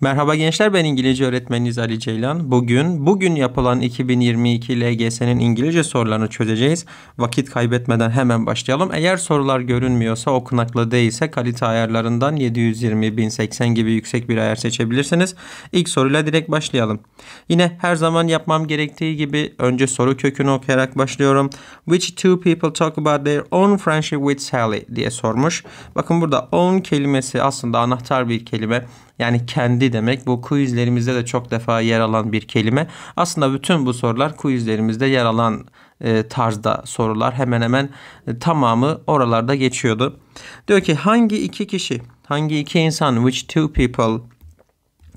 Merhaba gençler ben İngilizce öğretmeniniz Ali Ceylan. Bugün bugün yapılan 2022 LGS'nin İngilizce sorularını çözeceğiz. Vakit kaybetmeden hemen başlayalım. Eğer sorular görünmüyorsa okunaklı değilse kalite ayarlarından 720 1080 gibi yüksek bir ayar seçebilirsiniz. İlk soruyla direkt başlayalım. Yine her zaman yapmam gerektiği gibi önce soru kökünü okuyarak başlıyorum. Which two people talk about their own friendship with Sally diye sormuş. Bakın burada own kelimesi aslında anahtar bir kelime. Yani kendi demek. Bu quizlerimizde de çok defa yer alan bir kelime. Aslında bütün bu sorular quizlerimizde yer alan e, tarzda sorular. Hemen hemen e, tamamı oralarda geçiyordu. Diyor ki hangi iki kişi, hangi iki insan, which two people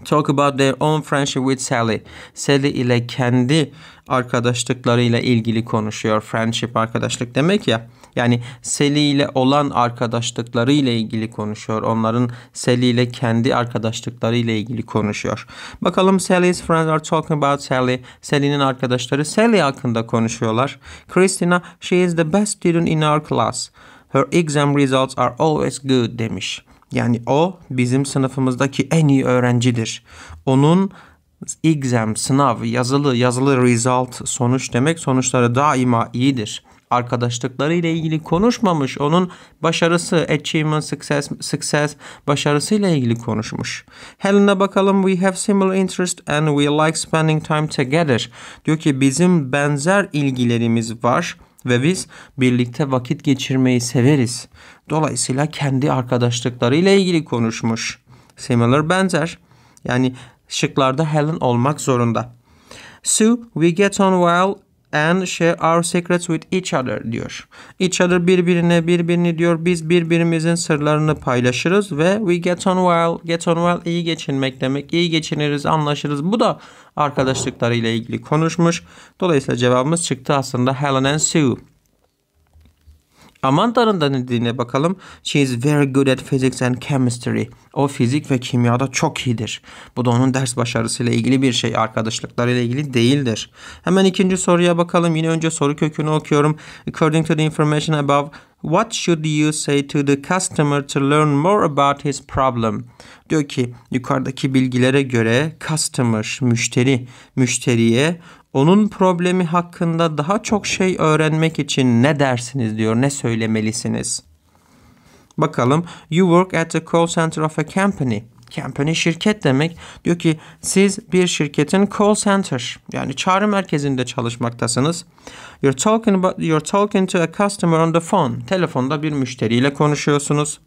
talk about their own friendship with Sally. Sally ile kendi arkadaşlıklarıyla ilgili konuşuyor. Friendship arkadaşlık demek ya. Yani Sally ile olan arkadaşlıkları ile ilgili konuşuyor. Onların Sally ile kendi arkadaşlıkları ile ilgili konuşuyor. Bakalım Sally's friends are talking about Sally. Sally'nin arkadaşları Sally hakkında konuşuyorlar. Christina, she is the best student in our class. Her exam results are always good demiş. Yani o bizim sınıfımızdaki en iyi öğrencidir. Onun exam, sınav, yazılı, yazılı result, sonuç demek sonuçları daima iyidir. Arkadaşlıkları ile ilgili konuşmamış. Onun başarısı, achievement, success, success başarısıyla ilgili konuşmuş. Helen'a bakalım. We have similar interest and we like spending time together. Diyor ki bizim benzer ilgilerimiz var ve biz birlikte vakit geçirmeyi severiz. Dolayısıyla kendi arkadaşlıklarıyla ilgili konuşmuş. Similar benzer. Yani şıklarda Helen olmak zorunda. Sue, we get on well and share our secrets with each other diyor. Each other birbirine birbirini diyor. Biz birbirimizin sırlarını paylaşırız ve we get on well. Get on well iyi geçinmek demek. İyi geçiniriz, anlaşırız. Bu da arkadaşlıklarıyla ilgili konuşmuş. Dolayısıyla cevabımız çıktı aslında Helen and Sue. Amanta'nın da ne dediğine bakalım. She is very good at physics and chemistry. O fizik ve kimyada çok iyidir. Bu da onun ders başarısıyla ilgili bir şey. Arkadaşlıklarıyla ilgili değildir. Hemen ikinci soruya bakalım. Yine önce soru kökünü okuyorum. According to the information above, what should you say to the customer to learn more about his problem? Diyor ki yukarıdaki bilgilere göre customer, müşteri, müşteriye onun problemi hakkında daha çok şey öğrenmek için ne dersiniz diyor, ne söylemelisiniz? Bakalım. You work at the call center of a company. Company şirket demek. Diyor ki siz bir şirketin call center yani çağrı merkezinde çalışmaktasınız. You're talking about you're talking to a customer on the phone. Telefonda bir müşteriyle konuşuyorsunuz.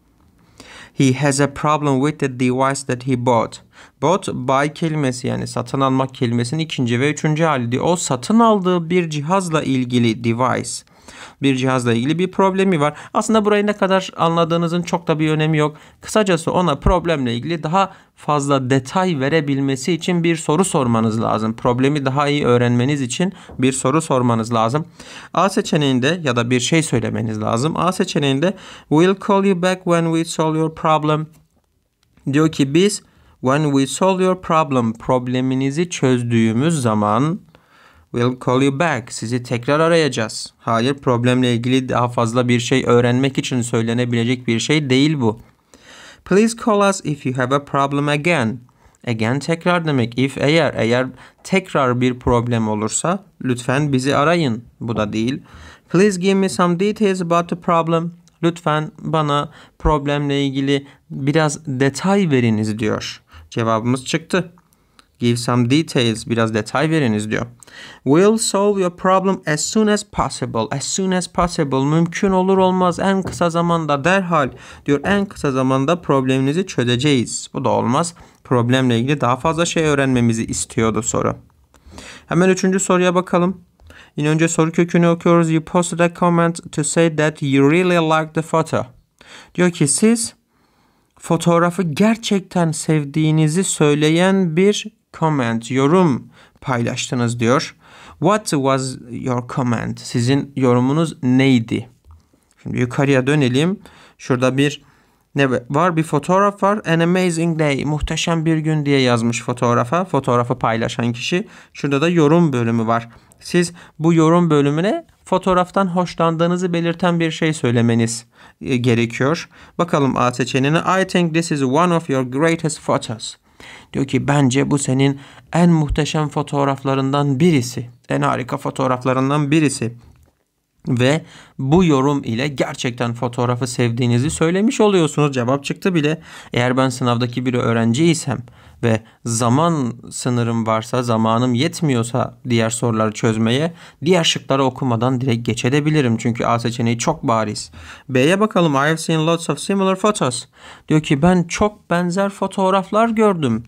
He has a problem with the device that he bought. Bought buy kelimesi yani satın almak kelimesinin ikinci ve üçüncü hali. O satın aldığı bir cihazla ilgili device bir cihazla ilgili bir problemi var. Aslında burayı ne kadar anladığınızın çok da bir önemi yok. Kısacası ona problemle ilgili daha fazla detay verebilmesi için bir soru sormanız lazım. Problemi daha iyi öğrenmeniz için bir soru sormanız lazım. A seçeneğinde ya da bir şey söylemeniz lazım. A seçeneğinde we'll call you back when we solve your problem. Diyor ki biz when we solve your problem probleminizi çözdüğümüz zaman We'll call you back. Sizi tekrar arayacağız. Hayır problemle ilgili daha fazla bir şey öğrenmek için söylenebilecek bir şey değil bu. Please call us if you have a problem again. Again tekrar demek. If eğer eğer tekrar bir problem olursa lütfen bizi arayın. Bu da değil. Please give me some details about the problem. Lütfen bana problemle ilgili biraz detay veriniz diyor. Cevabımız çıktı. Give some details. Biraz detay veriniz diyor. We'll solve your problem as soon as possible. As soon as possible. Mümkün olur olmaz en kısa zamanda derhal diyor. En kısa zamanda probleminizi çözeceğiz. Bu da olmaz. Problemle ilgili daha fazla şey öğrenmemizi istiyordu soru. Hemen üçüncü soruya bakalım. Yine önce soru kökünü okuyoruz. You posted a comment to say that you really like the photo. Diyor ki siz fotoğrafı gerçekten sevdiğinizi söyleyen bir comment, yorum paylaştınız diyor. What was your comment? Sizin yorumunuz neydi? Şimdi yukarıya dönelim. Şurada bir ne var? Bir fotoğraf var. An amazing day. Muhteşem bir gün diye yazmış fotoğrafa. Fotoğrafı paylaşan kişi. Şurada da yorum bölümü var. Siz bu yorum bölümüne fotoğraftan hoşlandığınızı belirten bir şey söylemeniz e, gerekiyor. Bakalım A seçeneğine. I think this is one of your greatest photos. Diyor ki bence bu senin en muhteşem fotoğraflarından birisi. En harika fotoğraflarından birisi. Ve bu yorum ile gerçekten fotoğrafı sevdiğinizi söylemiş oluyorsunuz. Cevap çıktı bile. Eğer ben sınavdaki bir öğrenciysem ve zaman sınırım varsa, zamanım yetmiyorsa diğer soruları çözmeye, diğer şıkları okumadan direkt geçebilirim. Çünkü A seçeneği çok bariz. B'ye bakalım. I have seen lots of similar photos. Diyor ki ben çok benzer fotoğraflar gördüm.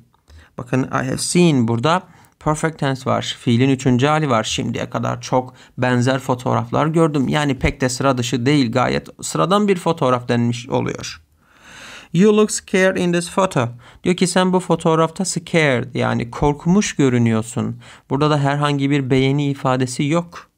Bakın I have seen burada perfect tense var. Fiilin üçüncü hali var. Şimdiye kadar çok benzer fotoğraflar gördüm. Yani pek de sıra dışı değil. Gayet sıradan bir fotoğraf denmiş oluyor. You look scared in this photo. Diyor ki sen bu fotoğrafta scared yani korkmuş görünüyorsun. Burada da herhangi bir beğeni ifadesi yok.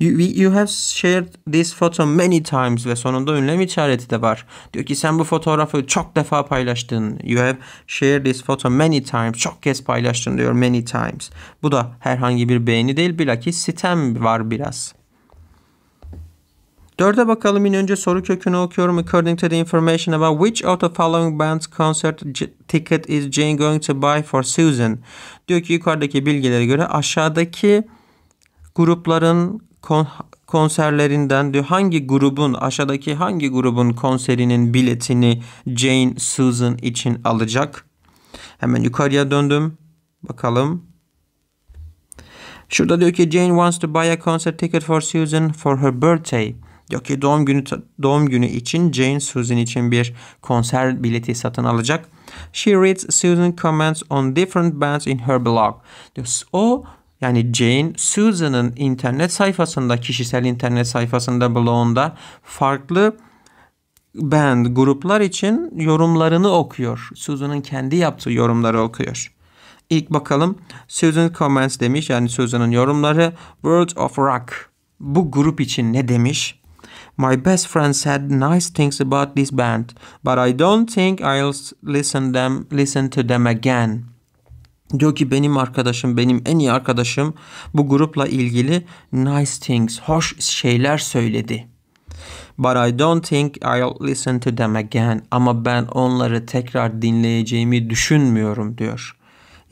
You, you have shared this photo many times ve sonunda ünlem işareti de var. Diyor ki sen bu fotoğrafı çok defa paylaştın. You have shared this photo many times. Çok kez paylaştın diyor many times. Bu da herhangi bir beğeni değil bilakis sitem var biraz. Dörde bakalım yine önce soru kökünü okuyorum. According to the information about which of the following band's concert ticket is Jane going to buy for Susan? Diyor ki yukarıdaki bilgilere göre aşağıdaki grupların kon konserlerinden diyor hangi grubun aşağıdaki hangi grubun konserinin biletini Jane Susan için alacak? Hemen yukarıya döndüm. Bakalım. Şurada diyor ki Jane wants to buy a concert ticket for Susan for her birthday. Diyor ki doğum günü doğum günü için Jane Susan için bir konser bileti satın alacak. She reads Susan comments on different bands in her blog. Diyor, o yani Jane Susan'ın internet sayfasında, kişisel internet sayfasında, blogunda farklı band, gruplar için yorumlarını okuyor. Susan'ın kendi yaptığı yorumları okuyor. İlk bakalım Susan comments demiş yani Susan'ın yorumları World of Rock. Bu grup için ne demiş? My best friend said nice things about this band, but I don't think I'll listen them listen to them again. Diyor ki benim arkadaşım, benim en iyi arkadaşım bu grupla ilgili nice things, hoş şeyler söyledi. But I don't think I'll listen to them again. Ama ben onları tekrar dinleyeceğimi düşünmüyorum diyor.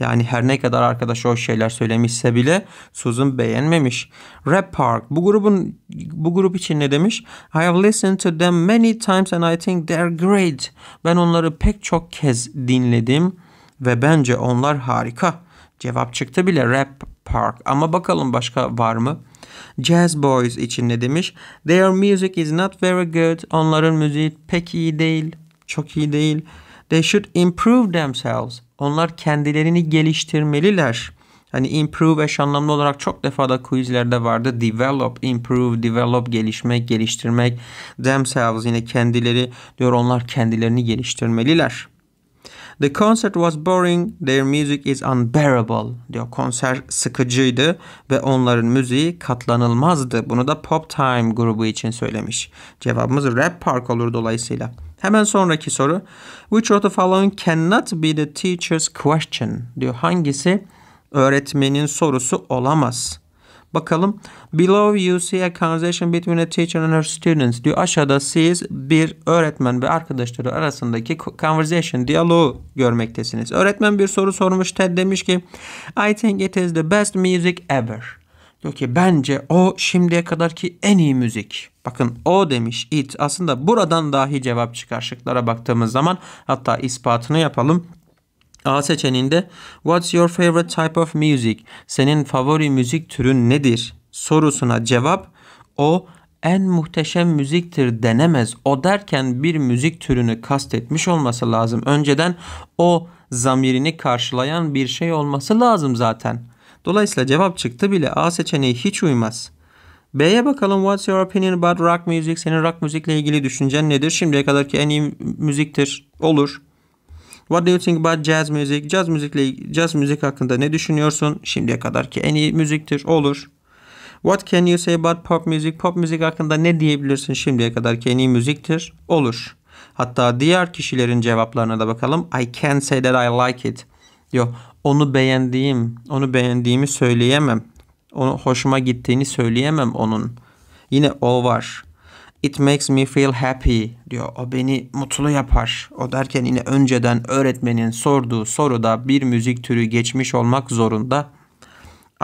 Yani her ne kadar arkadaş o şeyler söylemişse bile Susan beğenmemiş. Rap Park bu grubun bu grup için ne demiş? I have listened to them many times and I think they're great. Ben onları pek çok kez dinledim ve bence onlar harika. Cevap çıktı bile Rap Park ama bakalım başka var mı? Jazz Boys için ne demiş? Their music is not very good. Onların müziği pek iyi değil. Çok iyi değil. They should improve themselves. Onlar kendilerini geliştirmeliler. Hani improve eş anlamlı olarak çok defa da quizlerde vardı. Develop, improve, develop, gelişmek, geliştirmek. Themselves yine kendileri diyor onlar kendilerini geliştirmeliler. The concert was boring, their music is unbearable. Diyor konser sıkıcıydı ve onların müziği katlanılmazdı. Bunu da Pop Time grubu için söylemiş. Cevabımız Rap Park olur dolayısıyla. Hemen sonraki soru. Which of the following cannot be the teacher's question? Diyor hangisi öğretmenin sorusu olamaz? Bakalım. Below you see a conversation between a teacher and her students. Diyor aşağıda siz bir öğretmen ve arkadaşları arasındaki conversation, diyaloğu görmektesiniz. Öğretmen bir soru sormuş. Ted demiş ki I think it is the best music ever. Diyor ki bence o şimdiye kadarki en iyi müzik. Bakın o demiş it aslında buradan dahi cevap çıkar şıklara baktığımız zaman hatta ispatını yapalım. A seçeneğinde What's your favorite type of music? Senin favori müzik türün nedir? sorusuna cevap o en muhteşem müziktir denemez. O derken bir müzik türünü kastetmiş olması lazım. Önceden o zamirini karşılayan bir şey olması lazım zaten. Dolayısıyla cevap çıktı bile A seçeneği hiç uymaz. B'ye bakalım. What's your opinion about rock music? Senin rock müzikle ilgili düşüncen nedir? Şimdiye kadarki en iyi müziktir. Olur. What do you think about jazz music? Jazz müzikle jazz müzik hakkında ne düşünüyorsun? Şimdiye kadarki en iyi müziktir. Olur. What can you say about pop music? Pop müzik hakkında ne diyebilirsin? Şimdiye kadarki en iyi müziktir. Olur. Hatta diğer kişilerin cevaplarına da bakalım. I can't say that I like it. Yok onu beğendiğim, onu beğendiğimi söyleyemem. Onu hoşuma gittiğini söyleyemem onun. Yine o var. It makes me feel happy diyor. O beni mutlu yapar. O derken yine önceden öğretmenin sorduğu soruda bir müzik türü geçmiş olmak zorunda.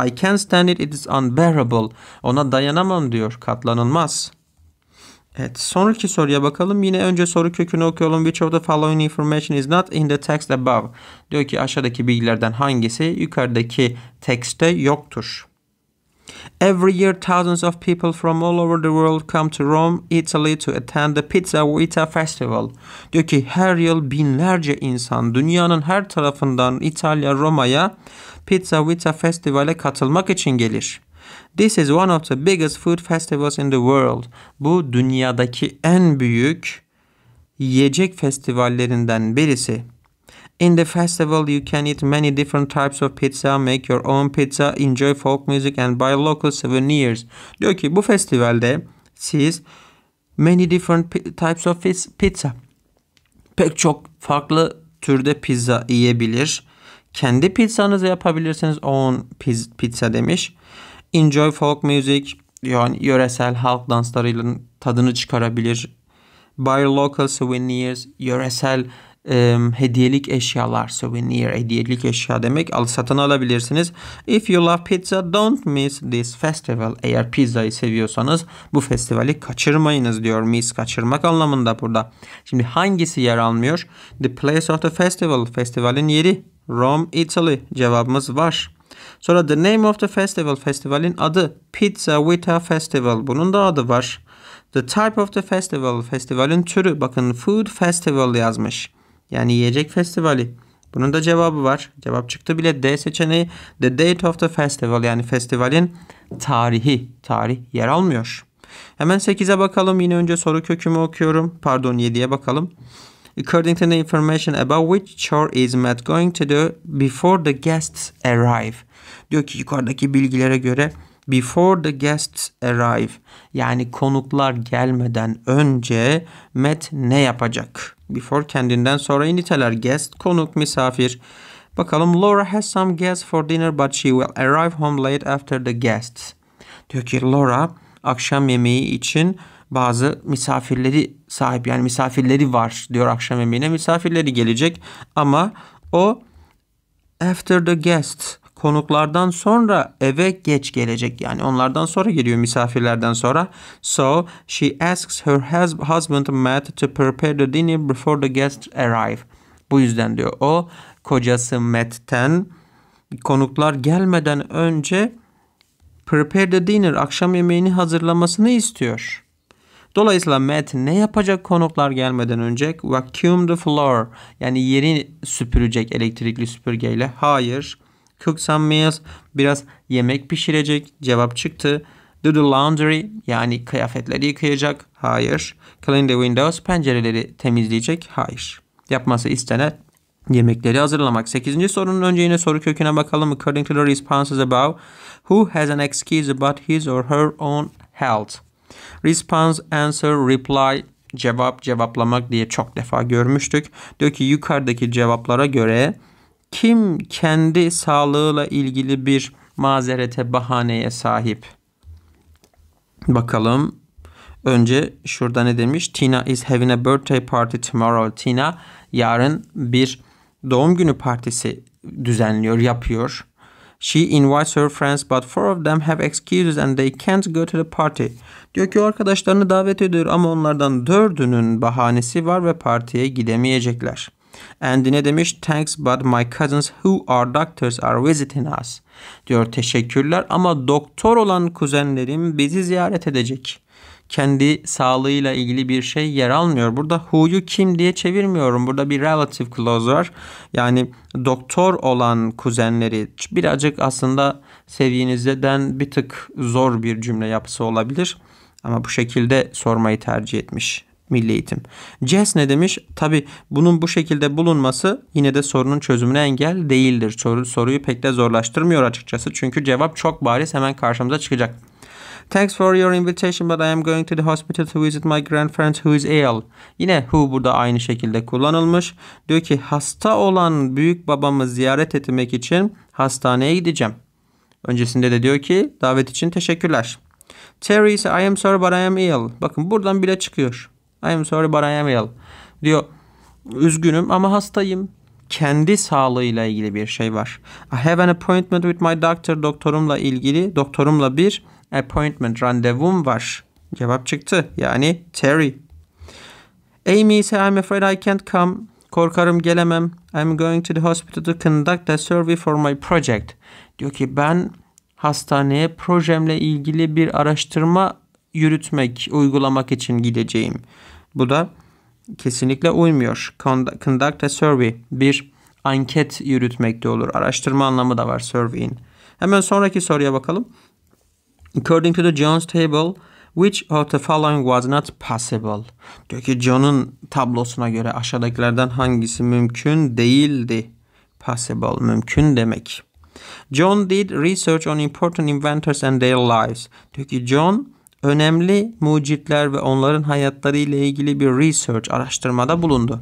I can't stand it, it is unbearable. Ona dayanamam diyor. Katlanılmaz. Evet sonraki soruya bakalım. Yine önce soru kökünü okuyalım. Which of the following information is not in the text above? Diyor ki aşağıdaki bilgilerden hangisi yukarıdaki tekste yoktur? Every year thousands of people from all over the world come to Rome, Italy to attend the Pizza Vita Festival. Diyor ki her yıl binlerce insan dünyanın her tarafından İtalya Roma'ya Pizza Vita Festival'e katılmak için gelir. This is one of the biggest food festivals in the world. Bu dünyadaki en büyük yiyecek festivallerinden birisi. In the festival, you can eat many different types of pizza, make your own pizza, enjoy folk music and buy local souvenirs. Diyor ki bu festivalde siz many different types of pizza, pek çok farklı türde pizza yiyebilir. Kendi pizzanızı yapabilirsiniz. Own pizza demiş. Enjoy folk music yani yöresel halk danslarıyla tadını çıkarabilir. Buy local souvenirs, yöresel e, hediyelik eşyalar, souvenir, hediyelik eşya demek al satın alabilirsiniz. If you love pizza, don't miss this festival. Eğer pizzayı seviyorsanız bu festivali kaçırmayınız diyor. Miss kaçırmak anlamında burada. Şimdi hangisi yer almıyor? The place of the festival, festivalin yeri. Rome, Italy. Cevabımız var. Sonra the name of the festival, festivalin adı. Pizza Vita Festival. Bunun da adı var. The type of the festival, festivalin türü. Bakın food festival yazmış. Yani yiyecek festivali. Bunun da cevabı var. Cevap çıktı bile. D seçeneği the date of the festival yani festivalin tarihi. Tarih yer almıyor. Hemen 8'e bakalım. Yine önce soru kökümü okuyorum. Pardon 7'ye bakalım. According to the information about which chore is Matt going to do before the guests arrive. Diyor ki yukarıdaki bilgilere göre before the guests arrive yani konuklar gelmeden önce Matt ne yapacak? Before kendinden sonra niteler guest konuk misafir. Bakalım Laura has some guests for dinner but she will arrive home late after the guests. Diyor ki Laura akşam yemeği için bazı misafirleri sahip yani misafirleri var diyor akşam yemeğine misafirleri gelecek ama o after the guests konuklardan sonra eve geç gelecek. Yani onlardan sonra geliyor misafirlerden sonra. So she asks her husband Matt to prepare the dinner before the guests arrive. Bu yüzden diyor o kocası Matt'ten konuklar gelmeden önce prepare the dinner akşam yemeğini hazırlamasını istiyor. Dolayısıyla Matt ne yapacak konuklar gelmeden önce? Vacuum the floor yani yeri süpürecek elektrikli süpürgeyle. Hayır. Some meals. Biraz yemek pişirecek. Cevap çıktı. Do the laundry yani kıyafetleri yıkayacak. Hayır. Clean the windows pencereleri temizleyecek. Hayır. Yapması istenen yemekleri hazırlamak. 8. sorunun önce yine soru köküne bakalım. According to the responses above, who has an excuse about his or her own health? Response, answer, reply, cevap, cevaplamak diye çok defa görmüştük. Diyor ki yukarıdaki cevaplara göre kim kendi sağlığıyla ilgili bir mazerete, bahaneye sahip? Bakalım. Önce şurada ne demiş? Tina is having a birthday party tomorrow. Tina yarın bir doğum günü partisi düzenliyor, yapıyor. She invites her friends but four of them have excuses and they can't go to the party. Diyor ki arkadaşlarını davet ediyor ama onlardan dördünün bahanesi var ve partiye gidemeyecekler. And ne demiş? Thanks but my cousins who are doctors are visiting us. Diyor teşekkürler ama doktor olan kuzenlerim bizi ziyaret edecek. Kendi sağlığıyla ilgili bir şey yer almıyor. Burada who'yu kim diye çevirmiyorum. Burada bir relative clause var. Yani doktor olan kuzenleri birazcık aslında seviyenizden bir tık zor bir cümle yapısı olabilir. Ama bu şekilde sormayı tercih etmiş Milli Eğitim. Jess ne demiş? Tabi bunun bu şekilde bulunması yine de sorunun çözümüne engel değildir. Soru, soruyu pek de zorlaştırmıyor açıkçası. Çünkü cevap çok bariz hemen karşımıza çıkacak. Thanks for your invitation but I am going to the hospital to visit my grandparents who is ill. Yine who burada aynı şekilde kullanılmış. Diyor ki hasta olan büyük babamı ziyaret etmek için hastaneye gideceğim. Öncesinde de diyor ki davet için teşekkürler. Terry ise I am sorry but I am ill. Bakın buradan bile çıkıyor. I am sorry but I am ill. Diyor üzgünüm ama hastayım. Kendi sağlığıyla ilgili bir şey var. I have an appointment with my doctor. Doktorumla ilgili, doktorumla bir appointment, randevum var. Cevap çıktı. Yani Terry. Amy ise I'm afraid I can't come. Korkarım gelemem. I'm going to the hospital to conduct a survey for my project. Diyor ki ben hastaneye projemle ilgili bir araştırma yürütmek, uygulamak için gideceğim. Bu da kesinlikle uymuyor. Conduct a survey. Bir anket yürütmek de olur. Araştırma anlamı da var survey'in. Hemen sonraki soruya bakalım. According to the Jones table, which of the following was not possible? Diyor ki John'un tablosuna göre aşağıdakilerden hangisi mümkün değildi? Possible, mümkün demek. John did research on important inventors and their lives. Diyor ki John önemli mucitler ve onların hayatları ile ilgili bir research araştırmada bulundu.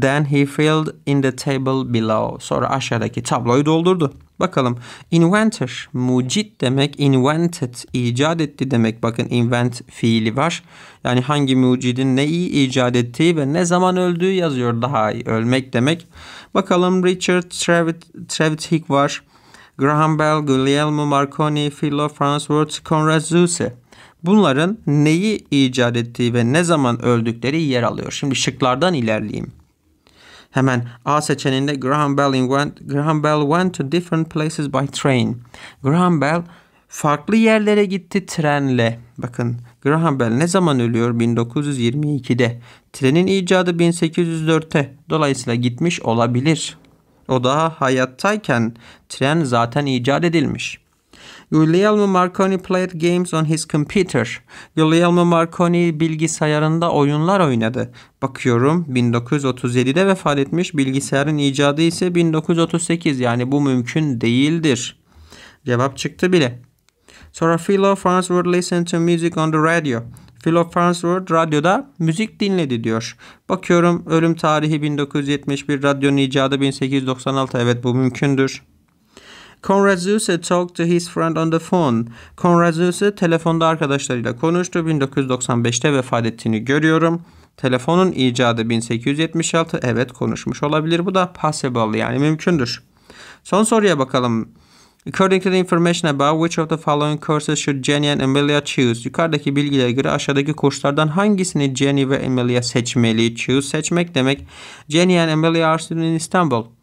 Then he filled in the table below. Sonra aşağıdaki tabloyu doldurdu. Bakalım. Inventor, mucit demek. Invented, icat etti demek. Bakın invent fiili var. Yani hangi mucidin neyi icat ettiği ve ne zaman öldüğü yazıyor daha iyi. Ölmek demek. Bakalım Richard Trevithick var. Graham Bell, Guglielmo Marconi, Philo Farnsworth, Conrad Zuse. Bunların neyi icat ettiği ve ne zaman öldükleri yer alıyor. Şimdi şıklardan ilerleyeyim. Hemen A seçeneğinde Graham Bell, went, Graham Bell went to different places by train. Graham Bell farklı yerlere gitti trenle. Bakın Graham Bell ne zaman ölüyor? 1922'de. Trenin icadı 1804'te. Dolayısıyla gitmiş olabilir. O daha hayattayken tren zaten icat edilmiş. Guglielmo Marconi played games on his computer. Guglielmo Marconi bilgisayarında oyunlar oynadı. Bakıyorum 1937'de vefat etmiş. Bilgisayarın icadı ise 1938 yani bu mümkün değildir. Cevap çıktı bile. Sonra Philo Farnsworth listened to music on the radio. Philo Farnsworth radyoda müzik dinledi diyor. Bakıyorum ölüm tarihi 1971, radyonun icadı 1896. Evet bu mümkündür. Conrad Zuse talked to his friend on the phone. Conrad Zuse telefonda arkadaşlarıyla konuştu. 1995'te vefat ettiğini görüyorum. Telefonun icadı 1876. Evet konuşmuş olabilir. Bu da possible yani mümkündür. Son soruya bakalım. According to the information above, which of the following courses should Jenny and Emilia choose? Yukarıdaki bilgilere göre aşağıdaki kurslardan hangisini Jenny ve Emilia seçmeli? Choose seçmek demek. Jenny and Emilia are students in Istanbul.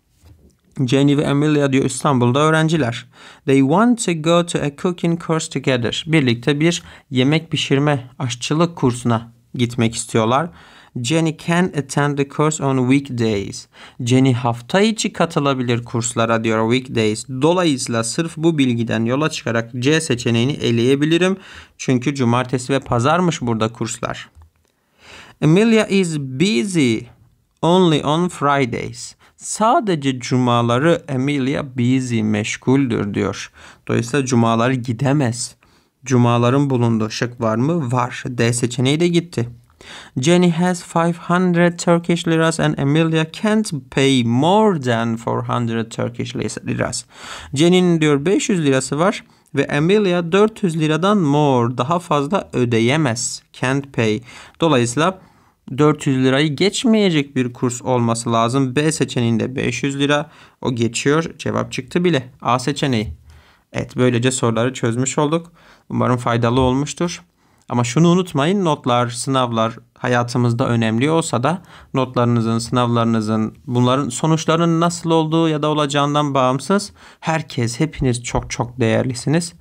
Jenny ve Emilia diyor İstanbul'da öğrenciler. They want to go to a cooking course together. Birlikte bir yemek pişirme, aşçılık kursuna gitmek istiyorlar. Jenny can attend the course on weekdays. Jenny hafta içi katılabilir kurslara diyor weekdays. Dolayısıyla sırf bu bilgiden yola çıkarak C seçeneğini eleyebilirim. Çünkü cumartesi ve pazarmış burada kurslar. Emilia is busy only on Fridays. Sadece cumaları Emilia busy meşguldür diyor. Dolayısıyla cumaları gidemez. Cumaların bulunduğu şık var mı? Var. D seçeneği de gitti. Jenny has 500 Turkish liras and Emilia can't pay more than 400 Turkish liras. Jenny'nin diyor 500 lirası var ve Emilia 400 liradan more daha fazla ödeyemez. Can't pay. Dolayısıyla 400 lirayı geçmeyecek bir kurs olması lazım. B seçeneğinde 500 lira. O geçiyor. Cevap çıktı bile. A seçeneği. Evet böylece soruları çözmüş olduk. Umarım faydalı olmuştur. Ama şunu unutmayın notlar, sınavlar hayatımızda önemli olsa da notlarınızın, sınavlarınızın, bunların sonuçlarının nasıl olduğu ya da olacağından bağımsız herkes, hepiniz çok çok değerlisiniz.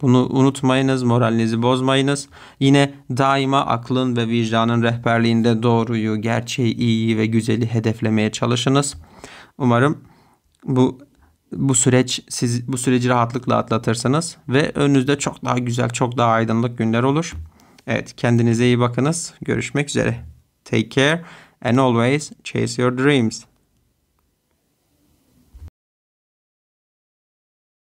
Bunu unutmayınız, moralinizi bozmayınız. Yine daima aklın ve vicdanın rehberliğinde doğruyu, gerçeği, iyiyi ve güzeli hedeflemeye çalışınız. Umarım bu bu süreç siz bu süreci rahatlıkla atlatırsınız ve önünüzde çok daha güzel, çok daha aydınlık günler olur. Evet, kendinize iyi bakınız. Görüşmek üzere. Take care and always chase your dreams.